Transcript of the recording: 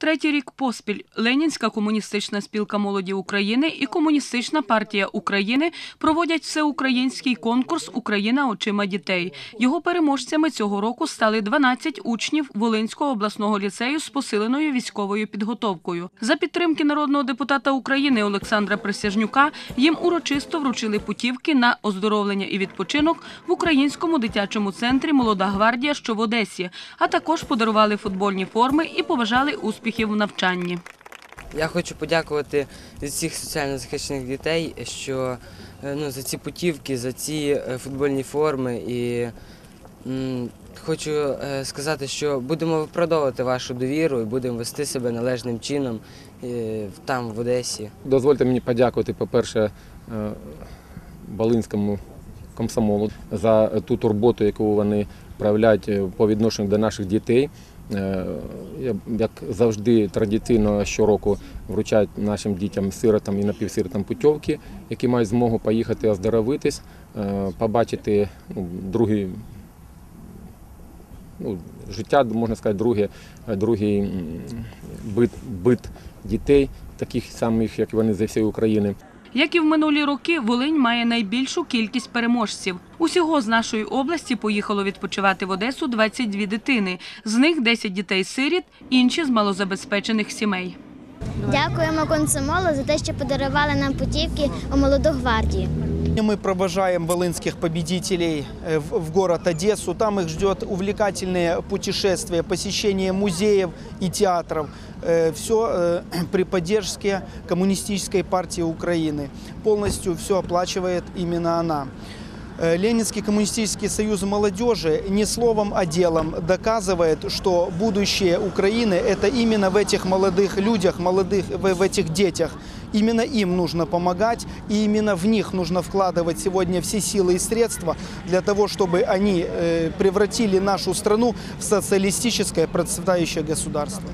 Третій рік поспіль Ленінська комуністична спілка молоді України і Комуністична партія України проводять всеукраїнський конкурс Україна очима дітей. Його переможцями цього року стали 12 учнів Волинського обласного ліцею з посиленою військовою підготовкою. За підтримки народного депутата України Олександра Присяжнюка їм урочисто вручили путівки на оздоровлення і відпочинок в українському дитячому центрі Молода гвардія, що в Одесі, а також подарували футбольні форми і побажали успіхів в навчанні. Я хочу подякувати від всіх соціально захищених дітей, що е, ну, за ці путівки, за ці е, футбольні форми. І м, хочу е, сказати, що будемо виправдовувати вашу довіру і будемо вести себе належним чином е, там, в Одесі. Дозвольте мені подякувати, по-перше, е, Балинському комсомолу за ту турботу, яку вони проявляють по відношенню до наших дітей. Е, Як завжди, традиційно щороку вручають нашим дітям сиротам і напівсиротам путівки, які мають змогу поїхати оздоровитись, е, побачити ну, другий ну, життя, можна сказати, друге, другий бит, бит дітей, таких самих, як вони зі всієї України. Як і в минулі роки, Волинь має найбільшу кількість переможців. Усього з нашої області поїхало відпочивати в Одесу 22 дитини. З них 10 дітей-сиріт, інші з малозабезпечених сімей. Дякуємо консомолу за те, що подарували нам путівки у молоду гвардію. Мы провожаем волынских победителей э, в в город Одессу. Там их ждет увлекательные путешествия, посещение музеев и театров. Все при поддержке Коммунистической партии Украины. Полностью все оплачивает именно она. Э, Ленинский коммунистический союз молодежи не словом, а делом доказывает, что будущее Украины – это именно в этих молодых людях, молодых, в, в этих детях. Именно им нужно помогать, и именно в них нужно вкладывать сегодня все силы и средства для того, чтобы они э, превратили нашу страну в социалистическое процветающее государство.